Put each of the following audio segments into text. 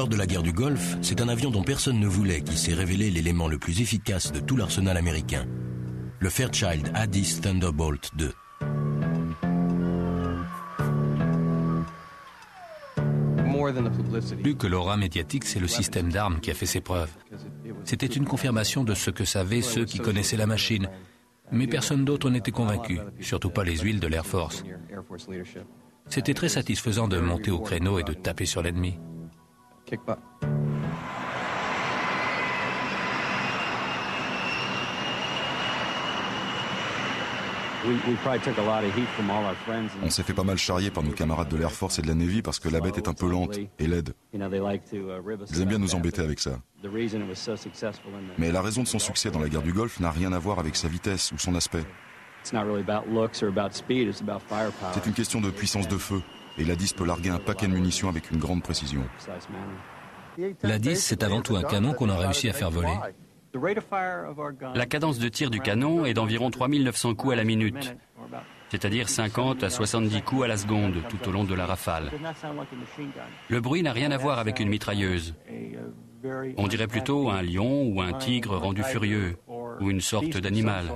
Lors de la guerre du Golfe, c'est un avion dont personne ne voulait qui s'est révélé l'élément le plus efficace de tout l'arsenal américain. Le Fairchild A-10 Thunderbolt II. Plus que l'aura médiatique, c'est le système d'armes qui a fait ses preuves. C'était une confirmation de ce que savaient ceux qui connaissaient la machine, mais personne d'autre n'était convaincu, surtout pas les huiles de l'Air Force. C'était très satisfaisant de monter au créneau et de taper sur l'ennemi. On s'est fait pas mal charrier par nos camarades de l'Air Force et de la Navy parce que la bête est un peu lente et laide. Ils aiment bien nous embêter avec ça. Mais la raison de son succès dans la guerre du Golfe n'a rien à voir avec sa vitesse ou son aspect. C'est une question de puissance de feu, et la 10 peut larguer un paquet de munitions avec une grande précision. La 10, c'est avant tout un canon qu'on a réussi à faire voler. La cadence de tir du canon est d'environ 3900 coups à la minute, c'est-à-dire 50 à 70 coups à la seconde tout au long de la rafale. Le bruit n'a rien à voir avec une mitrailleuse. On dirait plutôt un lion ou un tigre rendu furieux, ou une sorte d'animal.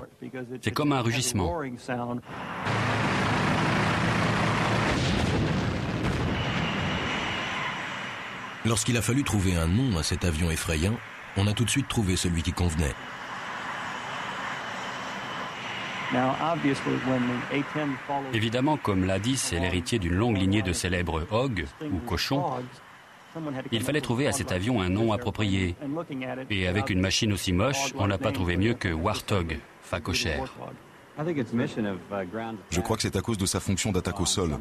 C'est comme un rugissement. Lorsqu'il a fallu trouver un nom à cet avion effrayant, on a tout de suite trouvé celui qui convenait. Évidemment, comme l'A-10 est l'héritier d'une longue lignée de célèbres hogs ou cochons, il fallait trouver à cet avion un nom approprié. Et avec une machine aussi moche, on n'a pas trouvé mieux que Warthog, facochère. Je crois que c'est à cause de sa fonction d'attaque au sol.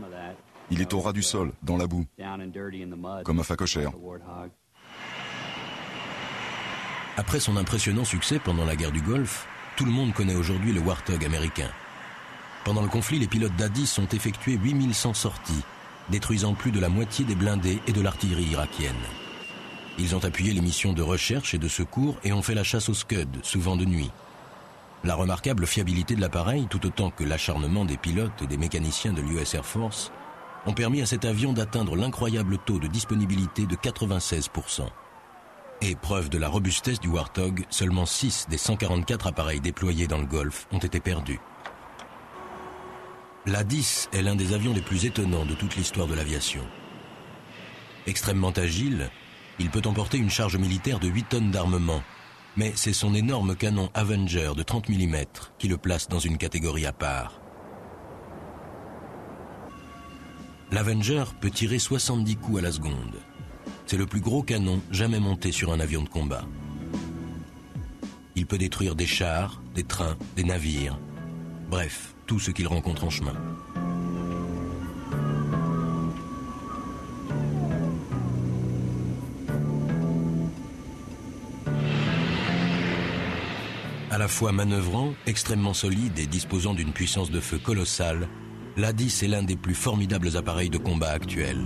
Il est au ras du sol, dans la boue, comme un facochère. Après son impressionnant succès pendant la guerre du Golfe, tout le monde connaît aujourd'hui le Warthog américain. Pendant le conflit, les pilotes d'A-10 ont effectué 8100 sorties, détruisant plus de la moitié des blindés et de l'artillerie irakienne. Ils ont appuyé les missions de recherche et de secours et ont fait la chasse aux Scud, souvent de nuit. La remarquable fiabilité de l'appareil, tout autant que l'acharnement des pilotes et des mécaniciens de l'US Air Force, ont permis à cet avion d'atteindre l'incroyable taux de disponibilité de 96%. Et preuve de la robustesse du Warthog, seulement 6 des 144 appareils déployés dans le Golfe ont été perdus. La 10 est l'un des avions les plus étonnants de toute l'histoire de l'aviation. Extrêmement agile, il peut emporter une charge militaire de 8 tonnes d'armement, mais c'est son énorme canon Avenger de 30 mm qui le place dans une catégorie à part. L'Avenger peut tirer 70 coups à la seconde. C'est le plus gros canon jamais monté sur un avion de combat. Il peut détruire des chars, des trains, des navires, bref, tout ce qu'il rencontre en chemin. À la fois manœuvrant, extrêmement solide et disposant d'une puissance de feu colossale, l'A-10 est l'un des plus formidables appareils de combat actuels.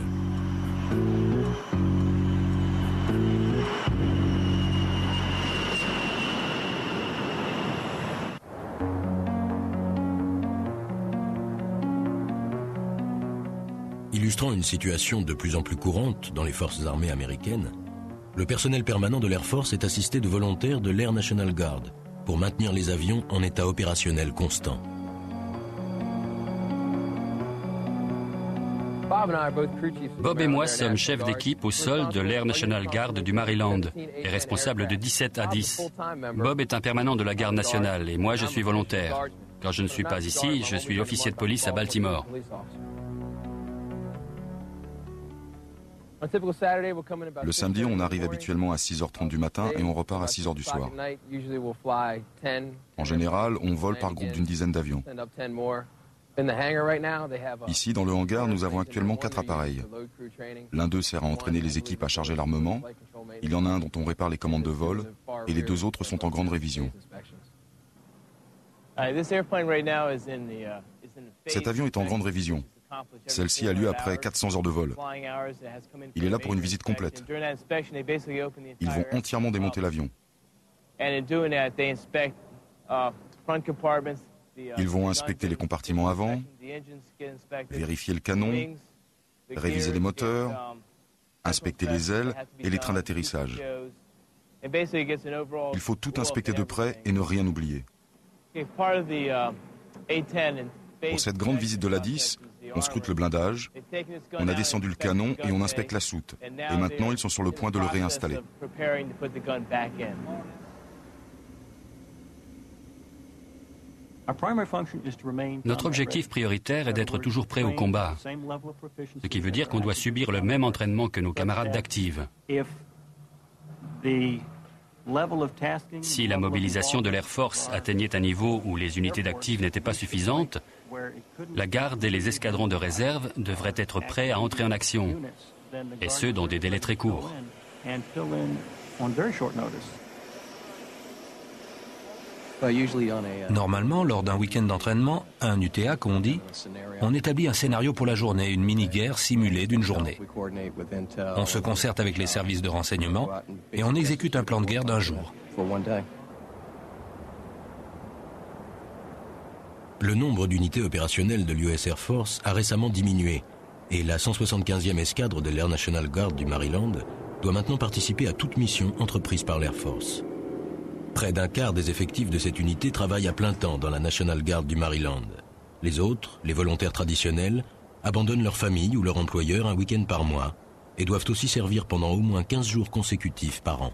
Illustrant une situation de plus en plus courante dans les forces armées américaines, le personnel permanent de l'Air Force est assisté de volontaires de l'Air National Guard pour maintenir les avions en état opérationnel constant. Bob et moi sommes chefs d'équipe au sol de l'Air National Guard du Maryland et responsables de 17 à 10. Bob est un permanent de la garde nationale et moi je suis volontaire. Quand je ne suis pas ici, je suis officier de police à Baltimore. Le samedi, on arrive habituellement à 6h30 du matin et on repart à 6h du soir. En général, on vole par groupe d'une dizaine d'avions. Ici, dans le hangar, nous avons actuellement quatre appareils. L'un d'eux sert à entraîner les équipes à charger l'armement. Il y en a un dont on répare les commandes de vol et les deux autres sont en grande révision. Cet avion est en grande révision. Celle-ci a lieu après 400 heures de vol. Il est là pour une visite complète. Ils vont entièrement démonter l'avion. Ils vont inspecter les compartiments avant, vérifier le canon, réviser les moteurs, inspecter les ailes et les trains d'atterrissage. Il faut tout inspecter de près et ne rien oublier. Pour cette grande visite de la 10, on scrute le blindage, on a descendu le canon et on inspecte la soute. Et maintenant, ils sont sur le point de le réinstaller. Notre objectif prioritaire est d'être toujours prêt au combat, ce qui veut dire qu'on doit subir le même entraînement que nos camarades d'active. Si la mobilisation de l'Air Force atteignait un niveau où les unités d'active n'étaient pas suffisantes, la garde et les escadrons de réserve devraient être prêts à entrer en action, et ce dans des délais très courts. Normalement, lors d'un week-end d'entraînement, un UTA, qu'on dit, on établit un scénario pour la journée, une mini-guerre simulée d'une journée. On se concerte avec les services de renseignement et on exécute un plan de guerre d'un jour. Le nombre d'unités opérationnelles de l'US Air Force a récemment diminué et la 175e escadre de l'Air National Guard du Maryland doit maintenant participer à toute mission entreprise par l'Air Force. Près d'un quart des effectifs de cette unité travaillent à plein temps dans la National Guard du Maryland. Les autres, les volontaires traditionnels, abandonnent leur famille ou leur employeur un week-end par mois et doivent aussi servir pendant au moins 15 jours consécutifs par an.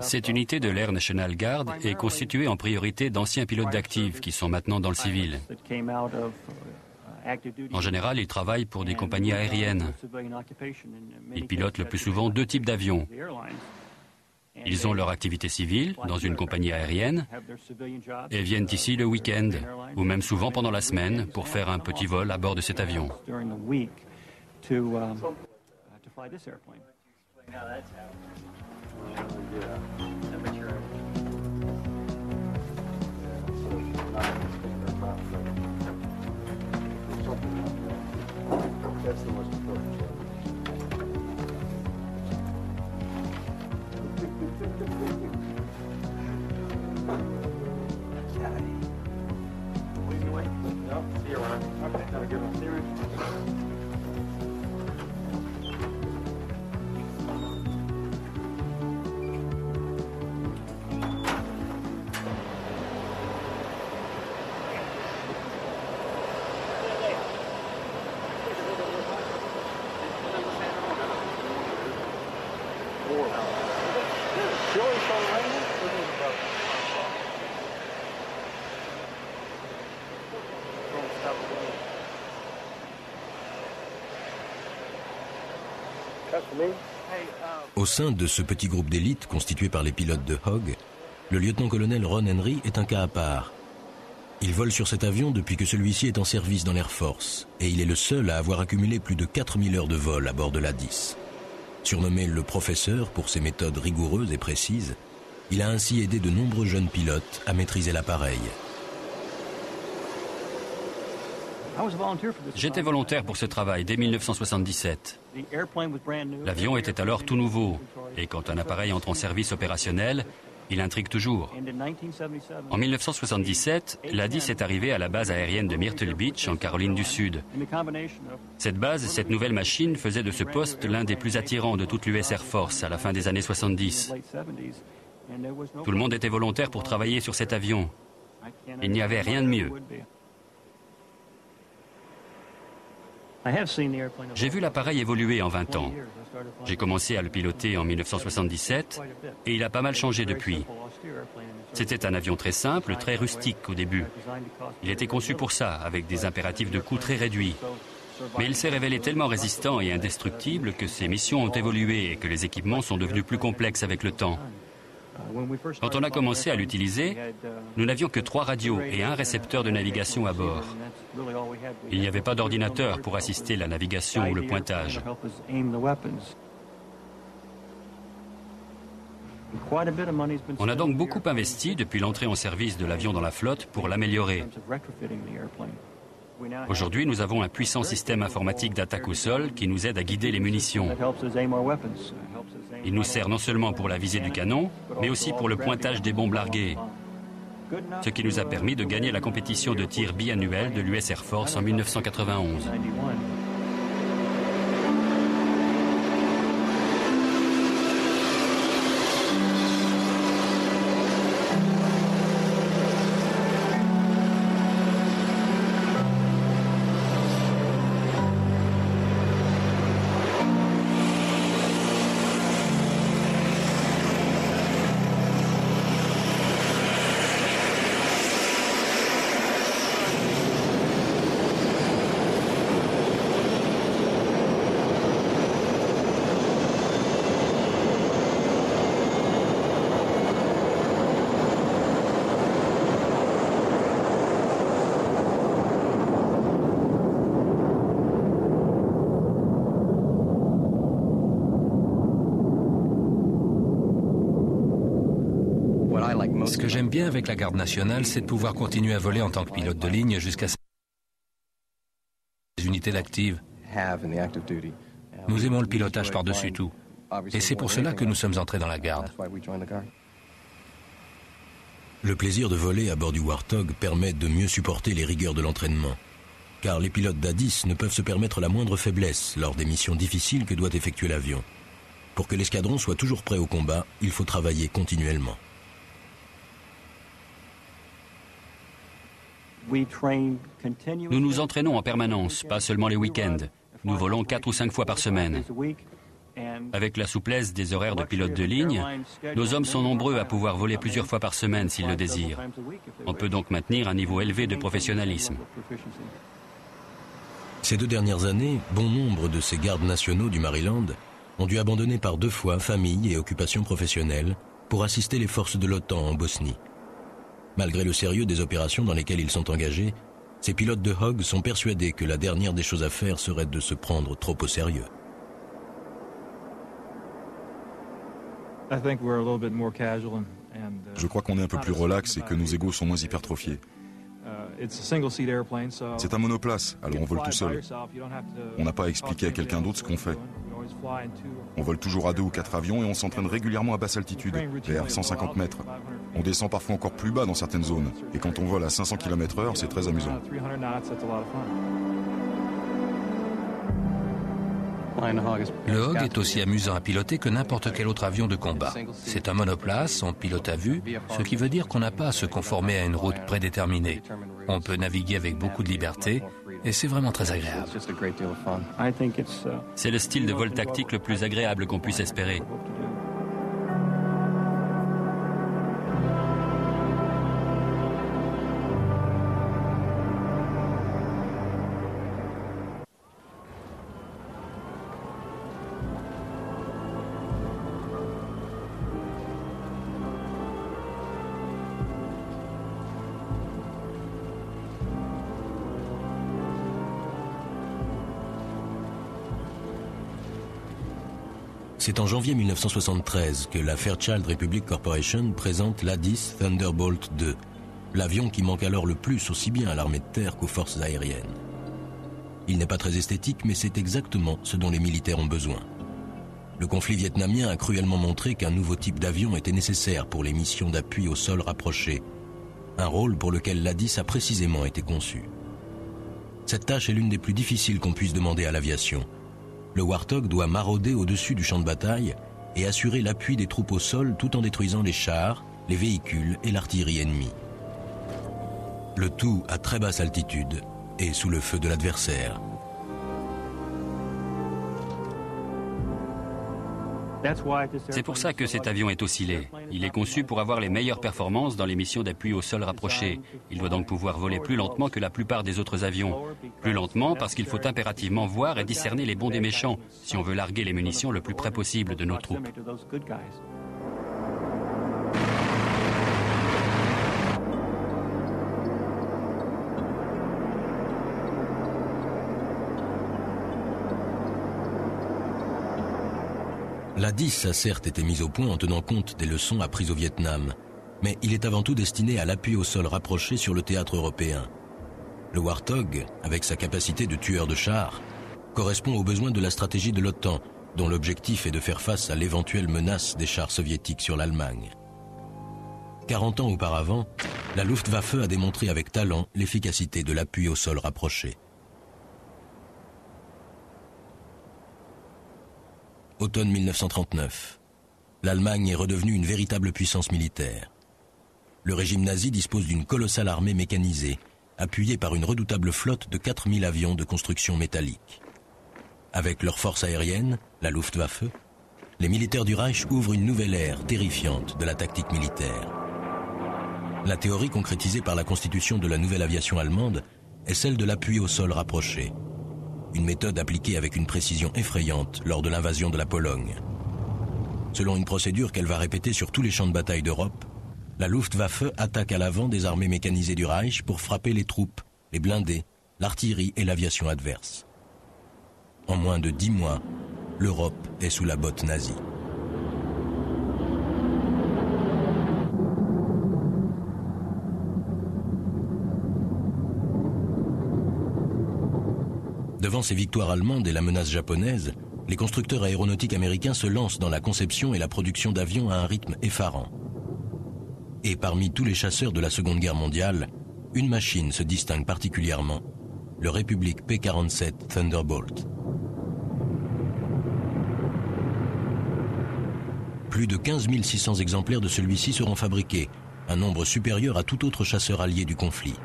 Cette unité de l'Air National Guard est constituée en priorité d'anciens pilotes d'actifs qui sont maintenant dans le civil. En général, ils travaillent pour des compagnies aériennes. Ils pilotent le plus souvent deux types d'avions. Ils ont leur activité civile dans une compagnie aérienne et viennent ici le week-end ou même souvent pendant la semaine pour faire un petit vol à bord de cet avion. That's the most important change. No, see you around. Okay, have a good one. Au sein de ce petit groupe d'élite constitué par les pilotes de Hogg, le lieutenant-colonel Ron Henry est un cas à part. Il vole sur cet avion depuis que celui-ci est en service dans l'Air Force, et il est le seul à avoir accumulé plus de 4000 heures de vol à bord de la 10. Surnommé le professeur pour ses méthodes rigoureuses et précises, il a ainsi aidé de nombreux jeunes pilotes à maîtriser l'appareil. J'étais volontaire pour ce travail dès 1977. L'avion était alors tout nouveau et quand un appareil entre en service opérationnel, il intrigue toujours. En 1977, la 10 est arrivée à la base aérienne de Myrtle Beach, en Caroline du Sud. Cette base, cette nouvelle machine faisait de ce poste l'un des plus attirants de toute l'US Air Force à la fin des années 70. Tout le monde était volontaire pour travailler sur cet avion. Il n'y avait rien de mieux. J'ai vu l'appareil évoluer en 20 ans. J'ai commencé à le piloter en 1977 et il a pas mal changé depuis. C'était un avion très simple, très rustique au début. Il était conçu pour ça, avec des impératifs de coût très réduits. Mais il s'est révélé tellement résistant et indestructible que ses missions ont évolué et que les équipements sont devenus plus complexes avec le temps. Quand on a commencé à l'utiliser, nous n'avions que trois radios et un récepteur de navigation à bord. Il n'y avait pas d'ordinateur pour assister la navigation ou le pointage. On a donc beaucoup investi depuis l'entrée en service de l'avion dans la flotte pour l'améliorer. Aujourd'hui, nous avons un puissant système informatique d'attaque au sol qui nous aide à guider les munitions. Il nous sert non seulement pour la visée du canon, mais aussi pour le pointage des bombes larguées. ce qui nous a permis de gagner la compétition de tir biannuelle de l'US Air Force en 1991. Bien avec la garde nationale, c'est de pouvoir continuer à voler en tant que pilote de ligne jusqu'à ces unités d'active. Nous aimons le pilotage par-dessus tout. Et c'est pour cela que nous sommes entrés dans la garde. Le plaisir de voler à bord du Warthog permet de mieux supporter les rigueurs de l'entraînement. Car les pilotes d'A-10 ne peuvent se permettre la moindre faiblesse lors des missions difficiles que doit effectuer l'avion. Pour que l'escadron soit toujours prêt au combat, il faut travailler continuellement. Nous nous entraînons en permanence, pas seulement les week-ends. Nous volons quatre ou cinq fois par semaine. Avec la souplesse des horaires de pilote de ligne, nos hommes sont nombreux à pouvoir voler plusieurs fois par semaine s'ils le désirent. On peut donc maintenir un niveau élevé de professionnalisme. Ces deux dernières années, bon nombre de ces gardes nationaux du Maryland ont dû abandonner par deux fois famille et occupation professionnelle pour assister les forces de l'OTAN en Bosnie. Malgré le sérieux des opérations dans lesquelles ils sont engagés, ces pilotes de Hogg sont persuadés que la dernière des choses à faire serait de se prendre trop au sérieux. Je crois qu'on est un peu plus relax et que nos égos sont moins hypertrophiés. C'est un monoplace, alors on vole tout seul. On n'a pas à expliquer à quelqu'un d'autre ce qu'on fait. On vole toujours à deux ou quatre avions et on s'entraîne régulièrement à basse altitude, vers 150 mètres. On descend parfois encore plus bas dans certaines zones. Et quand on vole à 500 km/h, c'est très amusant. Le Hog est aussi amusant à piloter que n'importe quel autre avion de combat. C'est un monoplace, on pilote à vue, ce qui veut dire qu'on n'a pas à se conformer à une route prédéterminée. On peut naviguer avec beaucoup de liberté et c'est vraiment très agréable. C'est le style de vol tactique le plus agréable qu'on puisse espérer. C'est en janvier 1973 que la Fairchild Republic Corporation présente l'A-10 Thunderbolt 2, l'avion qui manque alors le plus aussi bien à l'armée de terre qu'aux forces aériennes. Il n'est pas très esthétique, mais c'est exactement ce dont les militaires ont besoin. Le conflit vietnamien a cruellement montré qu'un nouveau type d'avion était nécessaire pour les missions d'appui au sol rapproché, un rôle pour lequel l'A-10 a précisément été conçu. Cette tâche est l'une des plus difficiles qu'on puisse demander à l'aviation – le Warthog doit marauder au-dessus du champ de bataille et assurer l'appui des troupes au sol tout en détruisant les chars, les véhicules et l'artillerie ennemie. Le tout à très basse altitude et sous le feu de l'adversaire. C'est pour ça que cet avion est oscillé. Il est conçu pour avoir les meilleures performances dans les missions d'appui au sol rapproché. Il doit donc pouvoir voler plus lentement que la plupart des autres avions. Plus lentement parce qu'il faut impérativement voir et discerner les bons des méchants si on veut larguer les munitions le plus près possible de nos troupes. La 10 a certes été mise au point en tenant compte des leçons apprises au Vietnam, mais il est avant tout destiné à l'appui au sol rapproché sur le théâtre européen. Le Warthog, avec sa capacité de tueur de chars, correspond aux besoins de la stratégie de l'OTAN, dont l'objectif est de faire face à l'éventuelle menace des chars soviétiques sur l'Allemagne. 40 ans auparavant, la Luftwaffe a démontré avec talent l'efficacité de l'appui au sol rapproché. Automne 1939. L'Allemagne est redevenue une véritable puissance militaire. Le régime nazi dispose d'une colossale armée mécanisée, appuyée par une redoutable flotte de 4000 avions de construction métallique. Avec leur force aérienne, la Luftwaffe, les militaires du Reich ouvrent une nouvelle ère terrifiante de la tactique militaire. La théorie concrétisée par la constitution de la nouvelle aviation allemande est celle de l'appui au sol rapproché, une méthode appliquée avec une précision effrayante lors de l'invasion de la Pologne. Selon une procédure qu'elle va répéter sur tous les champs de bataille d'Europe, la Luftwaffe attaque à l'avant des armées mécanisées du Reich pour frapper les troupes, les blindés, l'artillerie et l'aviation adverse. En moins de dix mois, l'Europe est sous la botte nazie. Devant ces victoires allemandes et la menace japonaise, les constructeurs aéronautiques américains se lancent dans la conception et la production d'avions à un rythme effarant. Et parmi tous les chasseurs de la Seconde Guerre mondiale, une machine se distingue particulièrement, le République P-47 Thunderbolt. Plus de 15 600 exemplaires de celui-ci seront fabriqués, un nombre supérieur à tout autre chasseur allié du conflit.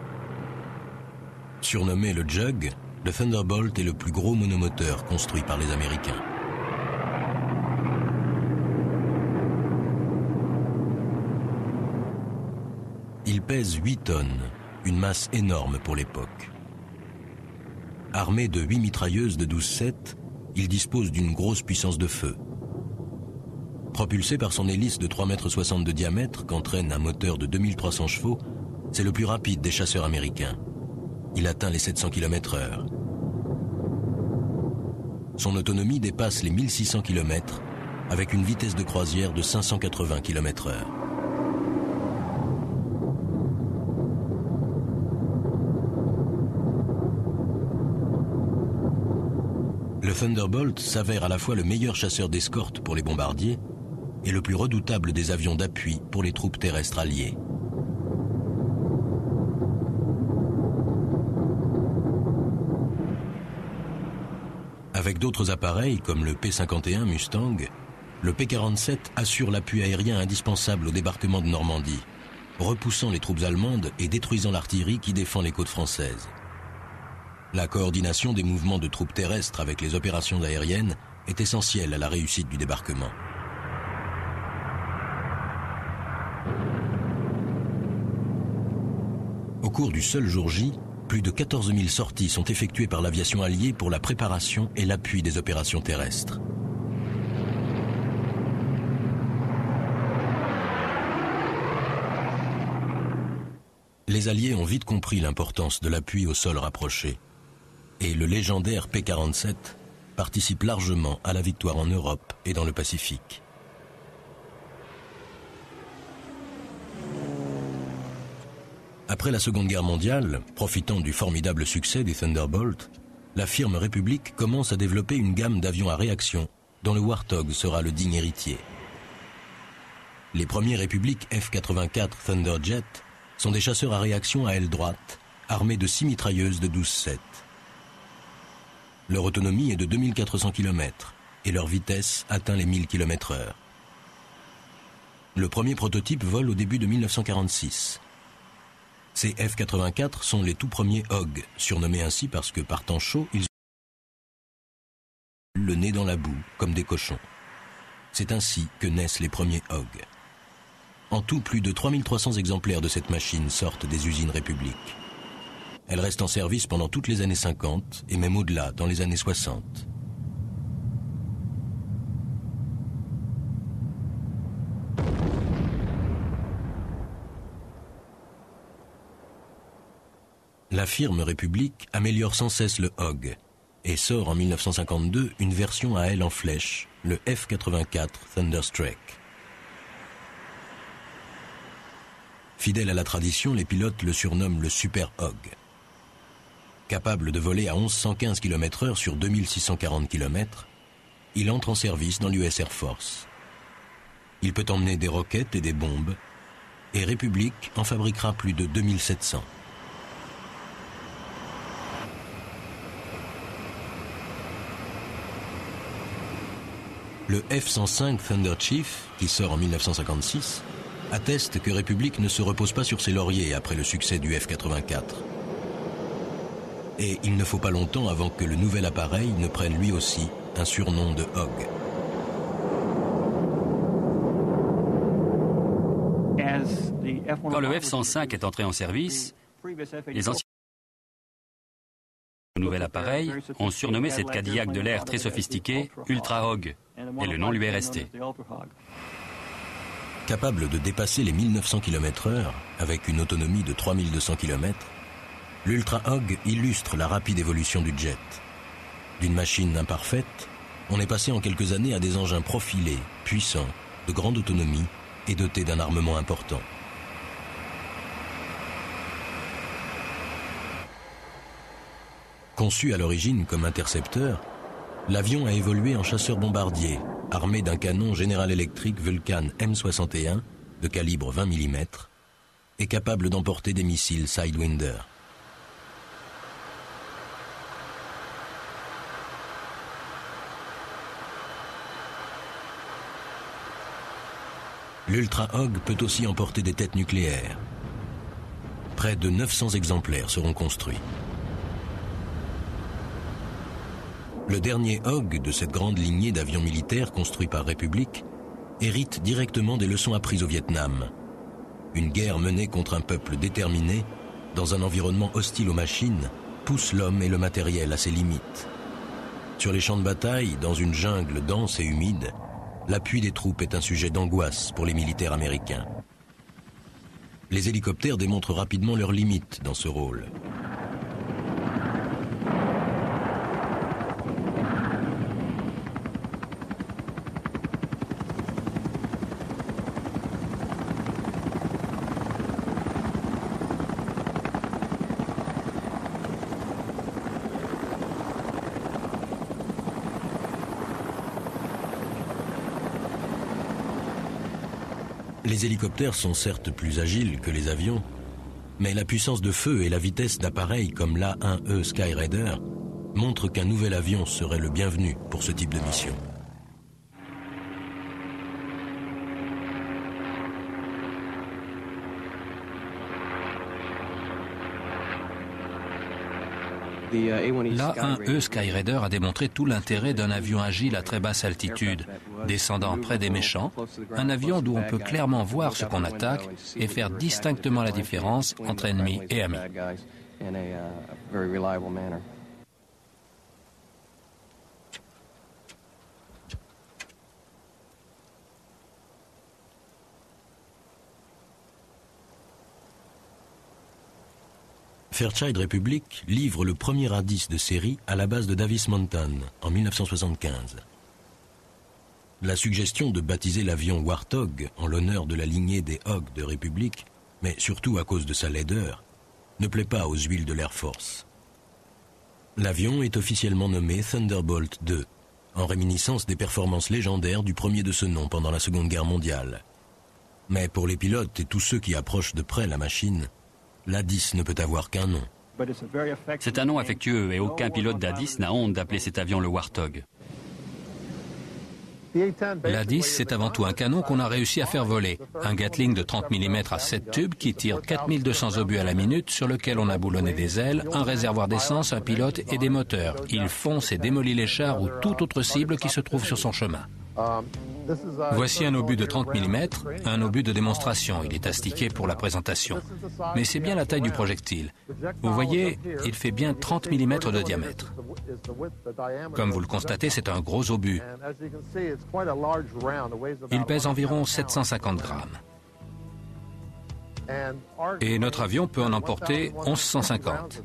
Surnommé le Jug, le Thunderbolt est le plus gros monomoteur construit par les Américains. Il pèse 8 tonnes, une masse énorme pour l'époque. Armé de 8 mitrailleuses de 12-7, il dispose d'une grosse puissance de feu. Propulsé par son hélice de 3,60 m de diamètre qu'entraîne un moteur de 2300 chevaux, c'est le plus rapide des chasseurs américains. Il atteint les 700 km h Son autonomie dépasse les 1600 km avec une vitesse de croisière de 580 km h Le Thunderbolt s'avère à la fois le meilleur chasseur d'escorte pour les bombardiers et le plus redoutable des avions d'appui pour les troupes terrestres alliées. Avec d'autres appareils comme le P-51 Mustang, le P-47 assure l'appui aérien indispensable au débarquement de Normandie, repoussant les troupes allemandes et détruisant l'artillerie qui défend les côtes françaises. La coordination des mouvements de troupes terrestres avec les opérations aériennes est essentielle à la réussite du débarquement. Au cours du seul jour J, plus de 14 000 sorties sont effectuées par l'aviation alliée pour la préparation et l'appui des opérations terrestres. Les Alliés ont vite compris l'importance de l'appui au sol rapproché. Et le légendaire P-47 participe largement à la victoire en Europe et dans le Pacifique. Après la Seconde Guerre mondiale, profitant du formidable succès des Thunderbolt, la firme République commence à développer une gamme d'avions à réaction dont le Warthog sera le digne héritier. Les premiers Républiques F-84 Thunderjet sont des chasseurs à réaction à aile droite, armés de six mitrailleuses de 12-7. Leur autonomie est de 2400 km et leur vitesse atteint les 1000 km/h. Le premier prototype vole au début de 1946. Ces F-84 sont les tout premiers Hog, surnommés ainsi parce que par temps chaud, ils ont le nez dans la boue, comme des cochons. C'est ainsi que naissent les premiers Hog. En tout, plus de 3300 exemplaires de cette machine sortent des usines République. Elle reste en service pendant toutes les années 50 et même au-delà, dans les années 60. La firme République améliore sans cesse le Hog et sort en 1952 une version à aile en flèche, le F-84 Thunderstruck. Fidèle à la tradition, les pilotes le surnomment le Super Hog. Capable de voler à 1115 km/h sur 2640 km, il entre en service dans l'US Air Force. Il peut emmener des roquettes et des bombes et République en fabriquera plus de 2700. Le F-105 Thunder Chief, qui sort en 1956, atteste que République ne se repose pas sur ses lauriers après le succès du F-84. Et il ne faut pas longtemps avant que le nouvel appareil ne prenne lui aussi un surnom de Hog. Quand le F-105 est entré en service, les anciens nouvel appareil ont surnommé cette Cadillac de l'air très sophistiquée Ultra Hog, et le nom lui est resté. Capable de dépasser les 1900 km/h avec une autonomie de 3200 km, l'Ultra Hog illustre la rapide évolution du jet. D'une machine imparfaite, on est passé en quelques années à des engins profilés, puissants, de grande autonomie et dotés d'un armement important. Conçu à l'origine comme intercepteur, l'avion a évolué en chasseur-bombardier, armé d'un canon General Electric Vulcan M61 de calibre 20 mm et capable d'emporter des missiles Sidewinder. L'Ultra Hog peut aussi emporter des têtes nucléaires. Près de 900 exemplaires seront construits. Le dernier Hog de cette grande lignée d'avions militaires construits par République hérite directement des leçons apprises au Vietnam. Une guerre menée contre un peuple déterminé, dans un environnement hostile aux machines, pousse l'homme et le matériel à ses limites. Sur les champs de bataille, dans une jungle dense et humide, l'appui des troupes est un sujet d'angoisse pour les militaires américains. Les hélicoptères démontrent rapidement leurs limites dans ce rôle. Les hélicoptères sont certes plus agiles que les avions, mais la puissance de feu et la vitesse d'appareils comme l'A1E Skyraider montrent qu'un nouvel avion serait le bienvenu pour ce type de mission. L'A1E Skyraider a démontré tout l'intérêt d'un avion agile à très basse altitude, descendant près des méchants, un avion d'où on peut clairement voir ce qu'on attaque et faire distinctement la différence entre ennemis et amis. Fairchild Republic livre le premier indice de série à la base de Davis Mountain en 1975. La suggestion de baptiser l'avion Warthog en l'honneur de la lignée des Hog de République, mais surtout à cause de sa laideur, ne plaît pas aux huiles de l'Air Force. L'avion est officiellement nommé Thunderbolt II, en réminiscence des performances légendaires du premier de ce nom pendant la Seconde Guerre mondiale. Mais pour les pilotes et tous ceux qui approchent de près la machine, l'A-10 ne peut avoir qu'un nom. C'est un nom affectueux et aucun pilote d'A-10 n'a honte d'appeler cet avion le Warthog. L'A-10, c'est avant tout un canon qu'on a réussi à faire voler. Un Gatling de 30 mm à 7 tubes qui tire 4200 obus à la minute sur lequel on a boulonné des ailes, un réservoir d'essence, un pilote et des moteurs. Il fonce et démolit les chars ou toute autre cible qui se trouve sur son chemin. Voici un obus de 30 mm, un obus de démonstration. Il est astiqué pour la présentation. Mais c'est bien la taille du projectile. Vous voyez, il fait bien 30 mm de diamètre. Comme vous le constatez, c'est un gros obus. Il pèse environ 750 grammes. Et notre avion peut en emporter 1150.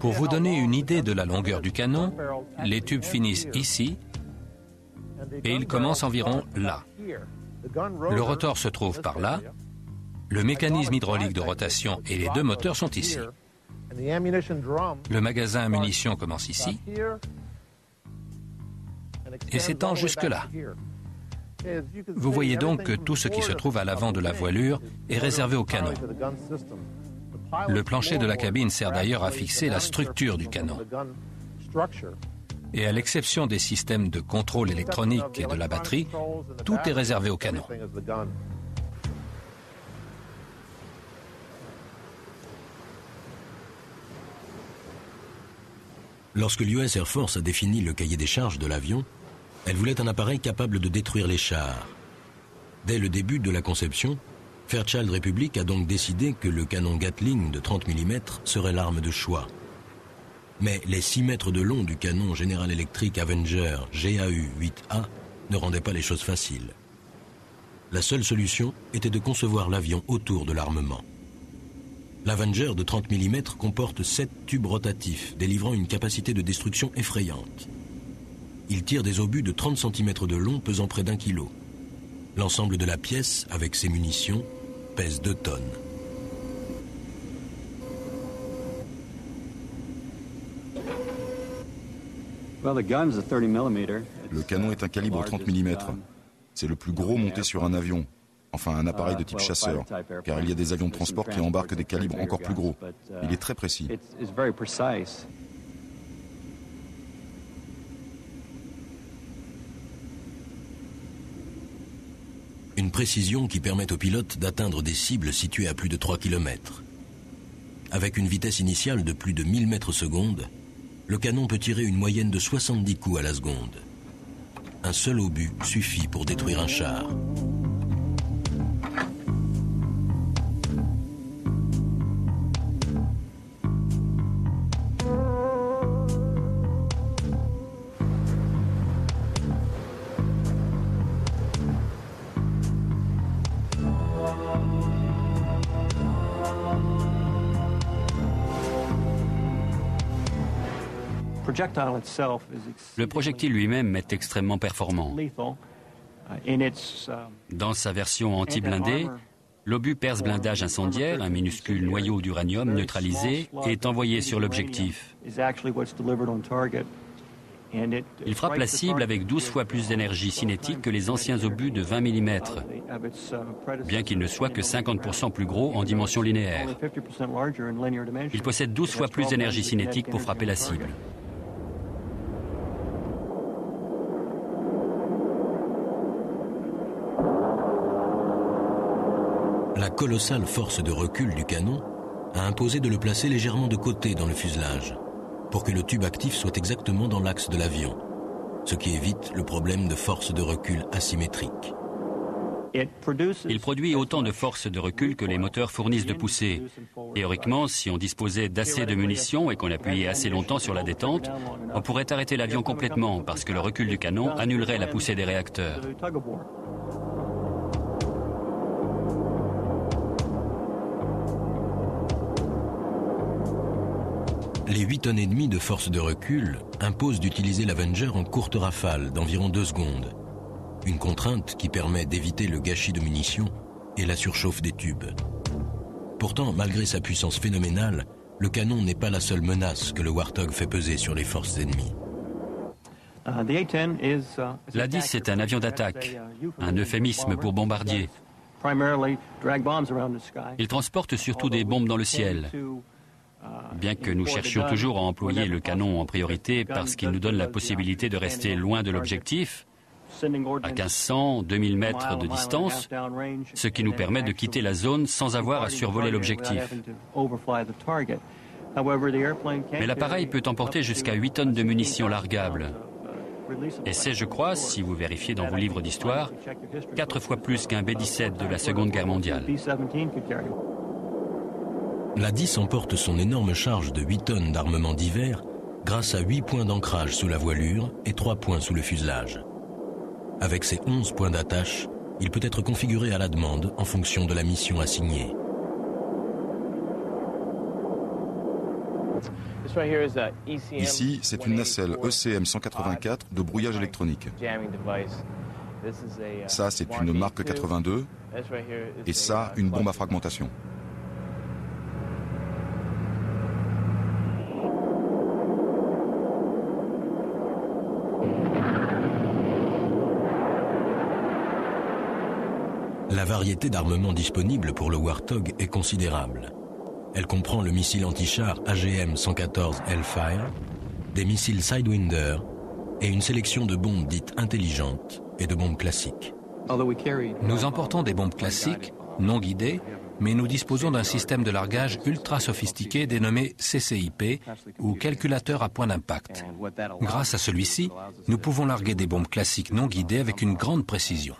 Pour vous donner une idée de la longueur du canon, les tubes finissent ici et il commence environ là. Le rotor se trouve par là, le mécanisme hydraulique de rotation et les deux moteurs sont ici. Le magasin à munitions commence ici et s'étend jusque-là. Vous voyez donc que tout ce qui se trouve à l'avant de la voilure est réservé au canon. Le plancher de la cabine sert d'ailleurs à fixer la structure du canon. Et à l'exception des systèmes de contrôle électronique et de la batterie, tout est réservé au canon. Lorsque l'US Air Force a défini le cahier des charges de l'avion, elle voulait un appareil capable de détruire les chars. Dès le début de la conception, Fairchild Republic a donc décidé que le canon Gatling de 30 mm serait l'arme de choix. Mais les 6 mètres de long du canon General Electric Avenger GAU-8A ne rendaient pas les choses faciles. La seule solution était de concevoir l'avion autour de l'armement. L'Avenger de 30 mm comporte 7 tubes rotatifs, délivrant une capacité de destruction effrayante. Il tire des obus de 30 cm de long pesant près d'un kilo. L'ensemble de la pièce, avec ses munitions, pèse 2 tonnes. Le canon est un calibre 30 mm. C'est le plus gros monté sur un avion, enfin un appareil de type chasseur, car il y a des avions de transport qui embarquent des calibres encore plus gros. Il est très précis. Une précision qui permet aux pilotes d'atteindre des cibles situées à plus de 3 km. Avec une vitesse initiale de plus de 1000 mètres secondes, le canon peut tirer une moyenne de 70 coups à la seconde. Un seul obus suffit pour détruire un char. Le projectile lui-même est extrêmement performant. Dans sa version anti-blindée, l'obus perce blindage incendiaire, un minuscule noyau d'uranium neutralisé, est envoyé sur l'objectif. Il frappe la cible avec 12 fois plus d'énergie cinétique que les anciens obus de 20 mm, bien qu'il ne soit que 50% plus gros en dimension linéaire. Il possède 12 fois plus d'énergie cinétique pour frapper la cible. Colossale force de recul du canon a imposé de le placer légèrement de côté dans le fuselage, pour que le tube actif soit exactement dans l'axe de l'avion, ce qui évite le problème de force de recul asymétrique. Il produit autant de force de recul que les moteurs fournissent de poussée. Théoriquement, si on disposait d'assez de munitions et qu'on appuyait assez longtemps sur la détente, on pourrait arrêter l'avion complètement parce que le recul du canon annulerait la poussée des réacteurs. Les 8 tonnes et demie de force de recul imposent d'utiliser l'Avenger en courte rafale d'environ 2 secondes. Une contrainte qui permet d'éviter le gâchis de munitions et la surchauffe des tubes. Pourtant, malgré sa puissance phénoménale, le canon n'est pas la seule menace que le Warthog fait peser sur les forces ennemies. La 10 est un avion d'attaque, un euphémisme pour bombardier. Il transporte surtout des bombes dans le ciel. Bien que nous cherchions toujours à employer le canon en priorité parce qu'il nous donne la possibilité de rester loin de l'objectif, à 1500, 2000 mètres de distance, ce qui nous permet de quitter la zone sans avoir à survoler l'objectif. Mais l'appareil peut emporter jusqu'à 8 tonnes de munitions largables. Et c'est, je crois, si vous vérifiez dans vos livres d'histoire, quatre fois plus qu'un B-17 de la Seconde Guerre mondiale. La 10 emporte son énorme charge de 8 tonnes d'armement divers grâce à 8 points d'ancrage sous la voilure et 3 points sous le fuselage. Avec ses 11 points d'attache, il peut être configuré à la demande en fonction de la mission assignée. Ici, c'est une nacelle ECM 184 de brouillage électronique. Ça, c'est une marque 82 et ça, une bombe à fragmentation. Variété d'armements disponibles pour le Warthog est considérable. Elle comprend le missile anti-char AGM-114 Hellfire, des missiles Sidewinder et une sélection de bombes dites intelligentes et de bombes classiques. Nous emportons des bombes classiques, non guidées, mais nous disposons d'un système de largage ultra sophistiqué dénommé CCIP ou calculateur à point d'impact. Grâce à celui-ci, nous pouvons larguer des bombes classiques non guidées avec une grande précision.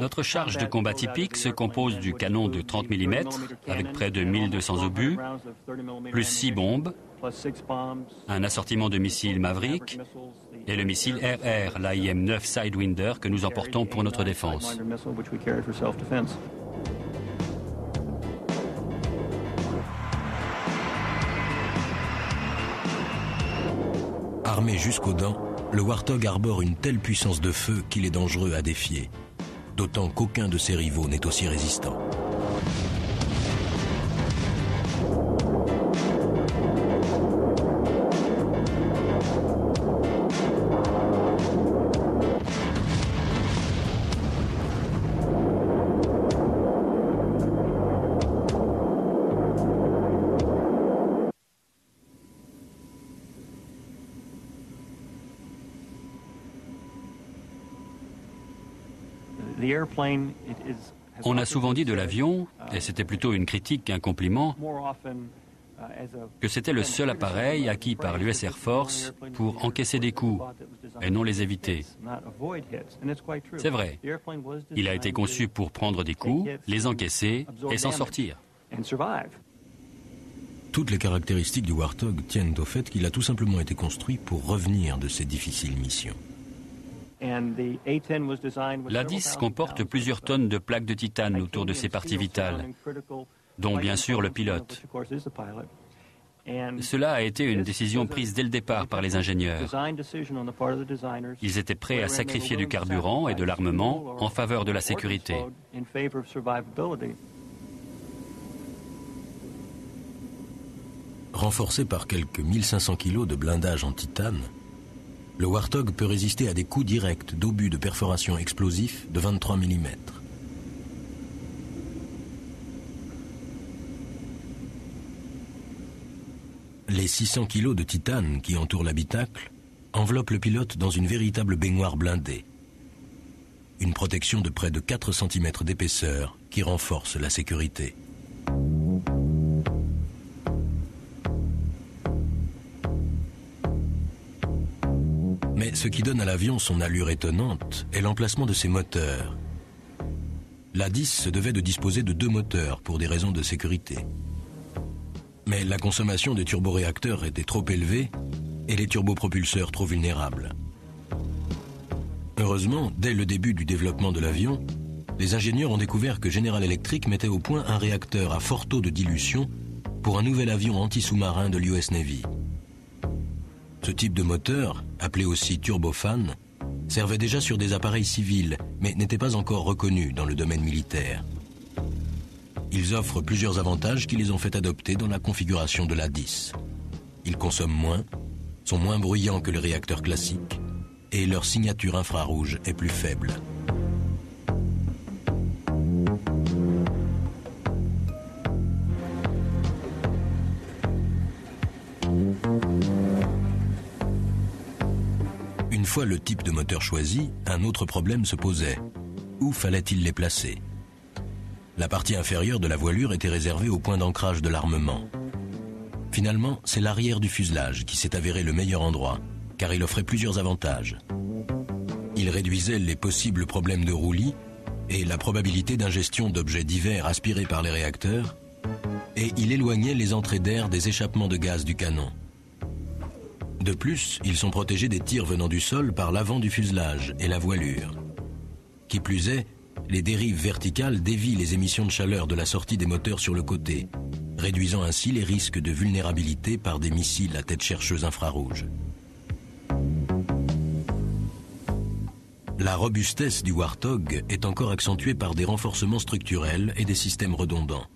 Notre charge de combat typique se compose du canon de 30 mm avec près de 1200 obus, plus 6 bombes, un assortiment de missiles Maverick et le missile RR, l'AIM-9 Sidewinder que nous emportons pour notre défense. Armé jusqu'aux dents, le Warthog arbore une telle puissance de feu qu'il est dangereux à défier, d'autant qu'aucun de ses rivaux n'est aussi résistant. On a souvent dit de l'avion, et c'était plutôt une critique qu'un compliment, que c'était le seul appareil acquis par l'US Air Force pour encaisser des coups et non les éviter. C'est vrai. Il a été conçu pour prendre des coups, les encaisser et s'en sortir. Toutes les caractéristiques du Warthog tiennent au fait qu'il a tout simplement été construit pour revenir de ces difficiles missions. 10 comporte plusieurs tonnes de plaques de titane autour de ses parties vitales, dont bien sûr le pilote. Cela a été une décision prise dès le départ par les ingénieurs. Ils étaient prêts à sacrifier du carburant et de l'armement en faveur de la sécurité. Renforcé par quelques 1500 kg de blindage en titane, le Warthog peut résister à des coups directs d'obus de perforation explosifs de 23 mm. Les 600 kg de titane qui entourent l'habitacle enveloppent le pilote dans une véritable baignoire blindée. Une protection de près de 4 cm d'épaisseur qui renforce la sécurité. Mais ce qui donne à l'avion son allure étonnante est l'emplacement de ses moteurs. La 10 se devait de disposer de deux moteurs pour des raisons de sécurité. Mais la consommation des turboréacteurs était trop élevée et les turbopropulseurs trop vulnérables. Heureusement, dès le début du développement de l'avion, les ingénieurs ont découvert que General Electric mettait au point un réacteur à fort taux de dilution pour un nouvel avion anti-sous-marin de l'US Navy. Ce type de moteur, appelé aussi turbofan, servait déjà sur des appareils civils, mais n'était pas encore reconnu dans le domaine militaire. Ils offrent plusieurs avantages qui les ont fait adopter dans la configuration de la 10. Ils consomment moins, sont moins bruyants que les réacteurs classiques, et leur signature infrarouge est plus faible. Fois le type de moteur choisi, un autre problème se posait. Où fallait-il les placer? La partie inférieure de la voilure était réservée au point d'ancrage de l'armement. Finalement, c'est l'arrière du fuselage qui s'est avéré le meilleur endroit, car il offrait plusieurs avantages. Il réduisait les possibles problèmes de roulis et la probabilité d'ingestion d'objets divers aspirés par les réacteurs, et il éloignait les entrées d'air des échappements de gaz du canon. De plus, ils sont protégés des tirs venant du sol par l'avant du fuselage et la voilure. Qui plus est, les dérives verticales dévient les émissions de chaleur de la sortie des moteurs sur le côté, réduisant ainsi les risques de vulnérabilité par des missiles à tête chercheuse infrarouge. La robustesse du Warthog est encore accentuée par des renforcements structurels et des systèmes redondants.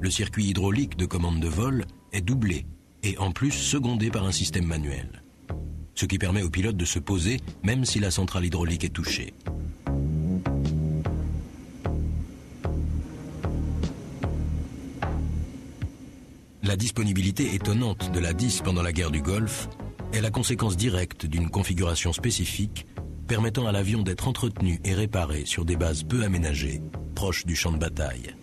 Le circuit hydraulique de commande de vol est doublé et en plus secondé par un système manuel. Ce qui permet au pilote de se poser même si la centrale hydraulique est touchée. La disponibilité étonnante de la 10 pendant la guerre du Golfe est la conséquence directe d'une configuration spécifique permettant à l'avion d'être entretenu et réparé sur des bases peu aménagées, proches du champ de bataille.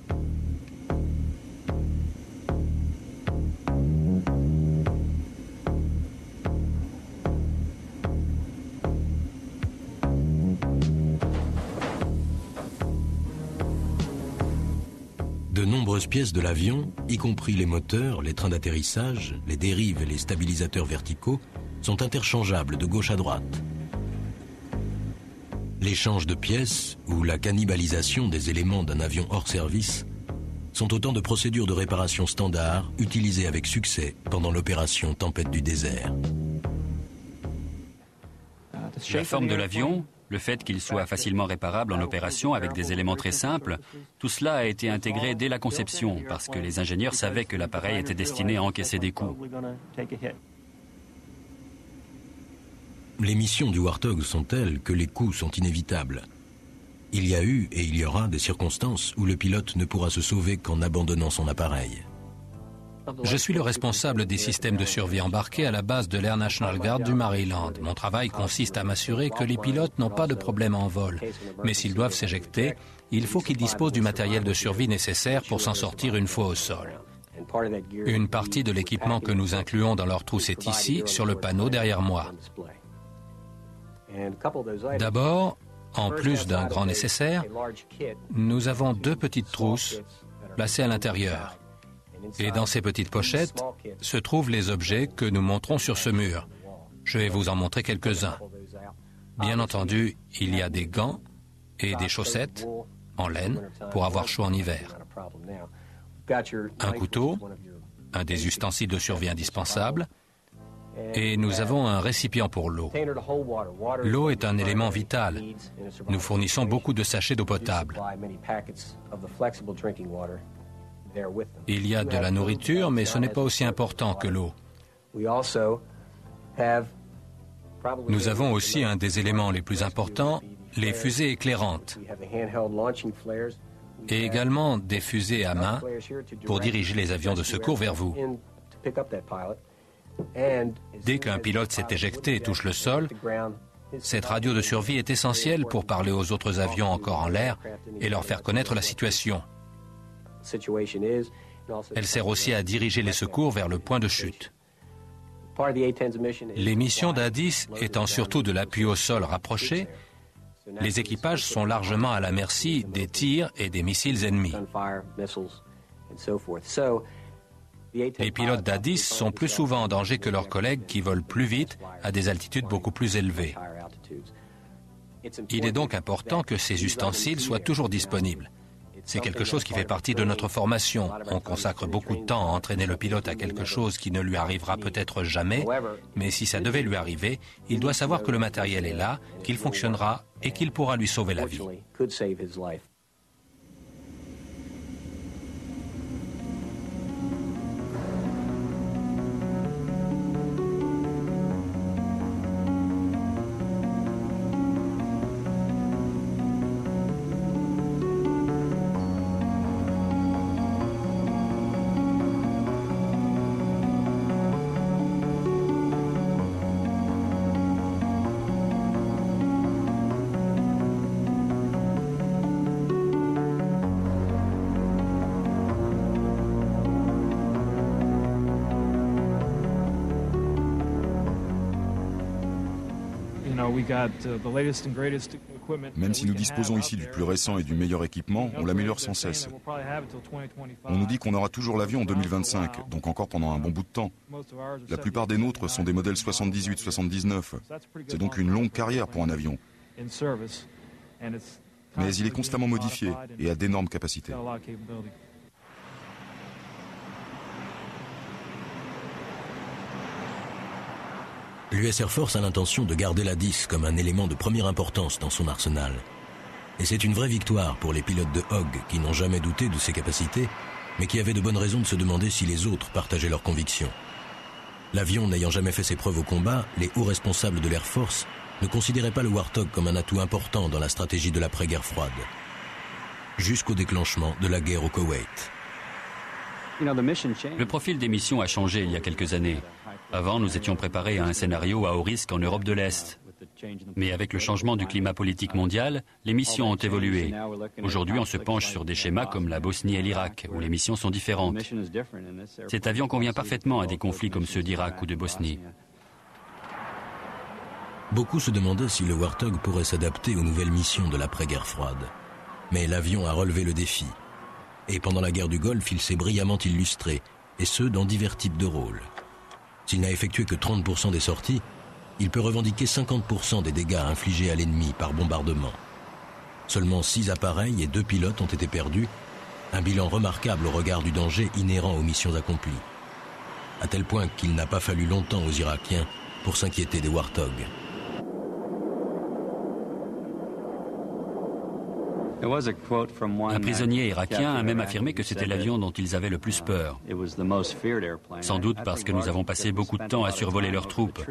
Pièces de l'avion, y compris les moteurs, les trains d'atterrissage, les dérives et les stabilisateurs verticaux, sont interchangeables de gauche à droite. L'échange de pièces ou la cannibalisation des éléments d'un avion hors service sont autant de procédures de réparation standard utilisées avec succès pendant l'opération Tempête du désert. La forme de l'avion, le fait qu'il soit facilement réparable en opération avec des éléments très simples, tout cela a été intégré dès la conception parce que les ingénieurs savaient que l'appareil était destiné à encaisser des coups. Les missions du Warthog sont telles que les coups sont inévitables. Il y a eu et il y aura des circonstances où le pilote ne pourra se sauver qu'en abandonnant son appareil. Je suis le responsable des systèmes de survie embarqués à la base de l'Air National Guard du Maryland. Mon travail consiste à m'assurer que les pilotes n'ont pas de problème en vol. Mais s'ils doivent s'éjecter, il faut qu'ils disposent du matériel de survie nécessaire pour s'en sortir une fois au sol. Une partie de l'équipement que nous incluons dans leur trousse est ici, sur le panneau derrière moi. D'abord, en plus d'un grand nécessaire, nous avons deux petites trousses placées à l'intérieur. Et dans ces petites pochettes se trouvent les objets que nous montrons sur ce mur. Je vais vous en montrer quelques-uns. Bien entendu, il y a des gants et des chaussettes en laine pour avoir chaud en hiver. Un couteau, un des ustensiles de survie indispensables, et nous avons un récipient pour l'eau. L'eau est un élément vital. Nous fournissons beaucoup de sachets d'eau potable. Il y a de la nourriture, mais ce n'est pas aussi important que l'eau. Nous avons aussi un des éléments les plus importants, les fusées éclairantes, et également des fusées à main pour diriger les avions de secours vers vous. Dès qu'un pilote s'est éjecté et touche le sol, cette radio de survie est essentielle pour parler aux autres avions encore en l'air et leur faire connaître la situation. Elle sert aussi à diriger les secours vers le point de chute. Les missions d'A-10 étant surtout de l'appui au sol rapproché, les équipages sont largement à la merci des tirs et des missiles ennemis. Les pilotes d'A-10 sont plus souvent en danger que leurs collègues qui volent plus vite à des altitudes beaucoup plus élevées. Il est donc important que ces ustensiles soient toujours disponibles. C'est quelque chose qui fait partie de notre formation. On consacre beaucoup de temps à entraîner le pilote à quelque chose qui ne lui arrivera peut-être jamais, mais si ça devait lui arriver, il doit savoir que le matériel est là, qu'il fonctionnera et qu'il pourra lui sauver la vie. Même si nous disposons ici du plus récent et du meilleur équipement, on l'améliore sans cesse. On nous dit qu'on aura toujours l'avion en 2025, donc encore pendant un bon bout de temps. La plupart des nôtres sont des modèles 78-79. C'est donc une longue carrière pour un avion. Mais il est constamment modifié et a d'énormes capacités. l'US Air Force a l'intention de garder la 10 comme un élément de première importance dans son arsenal. Et c'est une vraie victoire pour les pilotes de Hogg qui n'ont jamais douté de ses capacités, mais qui avaient de bonnes raisons de se demander si les autres partageaient leurs convictions. L'avion n'ayant jamais fait ses preuves au combat, les hauts responsables de l'Air Force ne considéraient pas le Warthog comme un atout important dans la stratégie de l'après-guerre froide. Jusqu'au déclenchement de la guerre au Koweït. Le profil des missions a changé il y a quelques années. Avant, nous étions préparés à un scénario à haut risque en Europe de l'Est. Mais avec le changement du climat politique mondial, les missions ont évolué. Aujourd'hui, on se penche sur des schémas comme la Bosnie et l'Irak, où les missions sont différentes. Cet avion convient parfaitement à des conflits comme ceux d'Irak ou de Bosnie. Beaucoup se demandaient si le Warthog pourrait s'adapter aux nouvelles missions de l'après-guerre froide. Mais l'avion a relevé le défi. Et pendant la guerre du Golfe, il s'est brillamment illustré, et ce, dans divers types de rôles. S'il n'a effectué que 30% des sorties, il peut revendiquer 50% des dégâts infligés à l'ennemi par bombardement. Seulement 6 appareils et 2 pilotes ont été perdus, un bilan remarquable au regard du danger inhérent aux missions accomplies. À tel point qu'il n'a pas fallu longtemps aux Irakiens pour s'inquiéter des Warthogs. Un prisonnier irakien a même affirmé que c'était l'avion dont ils avaient le plus peur. Sans doute parce que nous avons passé beaucoup de temps à survoler leurs troupes.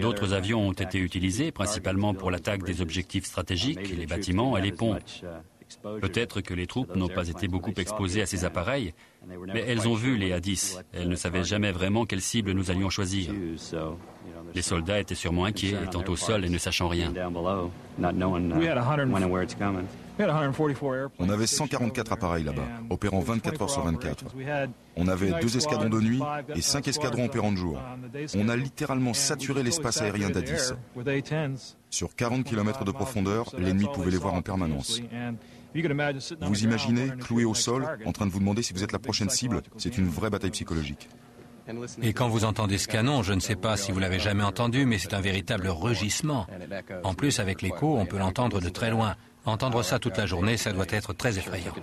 D'autres avions ont été utilisés principalement pour l'attaque des objectifs stratégiques, les bâtiments et les ponts. Peut-être que les troupes n'ont pas été beaucoup exposées à ces appareils, mais elles ont vu les A-10. Elles ne savaient jamais vraiment quelle cible nous allions choisir. Les soldats étaient sûrement inquiets, étant au sol et ne sachant rien. On avait 144 appareils là-bas, opérant 24 heures sur 24. On avait deux escadrons de nuit et cinq escadrons opérant de jour. On a littéralement saturé l'espace aérien d'A-10. Sur 40 km de profondeur, l'ennemi pouvait les voir en permanence. Vous imaginez, cloué au sol, en train de vous demander si vous êtes la prochaine cible C'est une vraie bataille psychologique. Et quand vous entendez ce canon, je ne sais pas si vous l'avez jamais entendu, mais c'est un véritable rugissement. En plus, avec l'écho, on peut l'entendre de très loin. Entendre ça toute la journée, ça doit être très effrayant.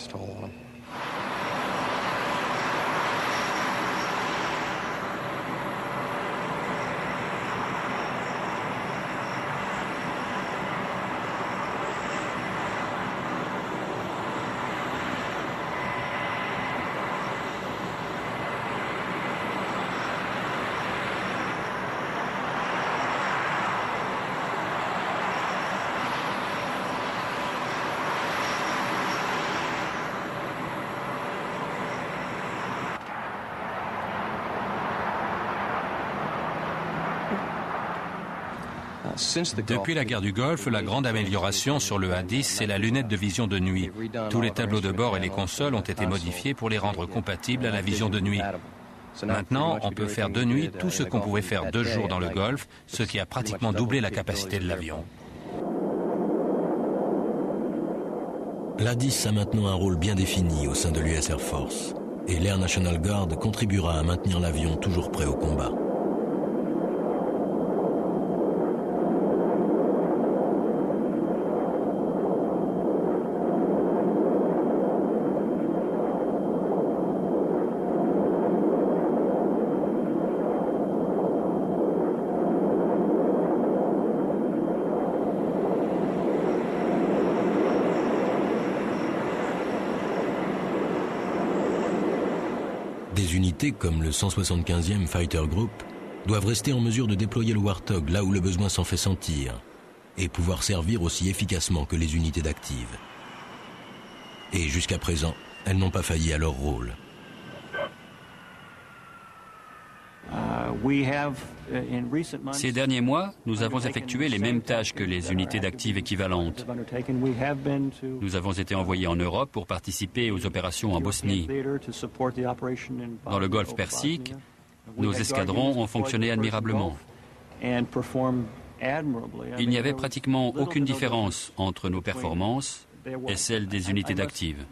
Depuis la guerre du Golfe, la grande amélioration sur le A10, c'est la lunette de vision de nuit. Tous les tableaux de bord et les consoles ont été modifiés pour les rendre compatibles à la vision de nuit. Maintenant, on peut faire de nuit tout ce qu'on pouvait faire deux jours dans le Golfe, ce qui a pratiquement doublé la capacité de l'avion. L'A-10 a maintenant un rôle bien défini au sein de l'US Air Force, et l'Air National Guard contribuera à maintenir l'avion toujours prêt au combat. Des comme le 175e Fighter Group doivent rester en mesure de déployer le Warthog là où le besoin s'en fait sentir et pouvoir servir aussi efficacement que les unités d'active. Et jusqu'à présent, elles n'ont pas failli à leur rôle. Ces derniers mois, nous avons effectué les mêmes tâches que les unités d'active équivalentes. Nous avons été envoyés en Europe pour participer aux opérations en Bosnie. Dans le Golfe Persique, nos escadrons ont fonctionné admirablement. Il n'y avait pratiquement aucune différence entre nos performances et celles des unités d'active.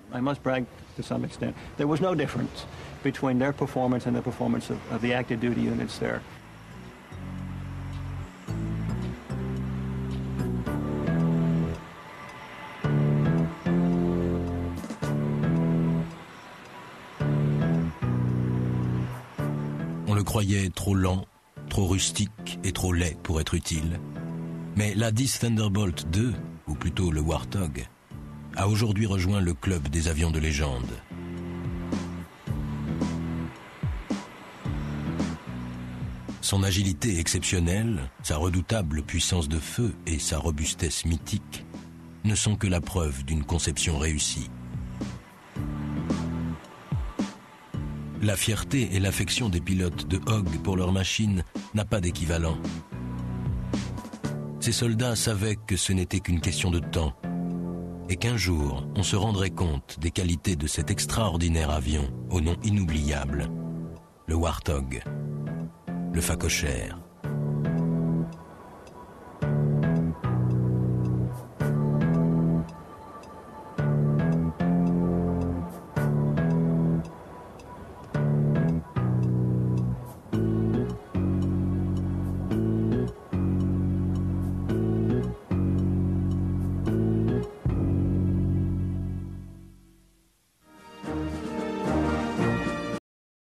between their performance and the performance of, of the active duty units there. On le croyait trop lent, trop rustique et trop laid pour être utile. Mais la 10 Thunderbolt 2, ou plutôt le Warthog, a aujourd'hui rejoint le club des avions de légende. Son agilité exceptionnelle, sa redoutable puissance de feu et sa robustesse mythique ne sont que la preuve d'une conception réussie. La fierté et l'affection des pilotes de Hogg pour leur machine n'a pas d'équivalent. Ces soldats savaient que ce n'était qu'une question de temps et qu'un jour on se rendrait compte des qualités de cet extraordinaire avion au nom inoubliable, le Warthog, le facochère.